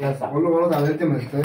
बोलू बोलू चालेल ते म्हणतं